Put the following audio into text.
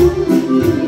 you.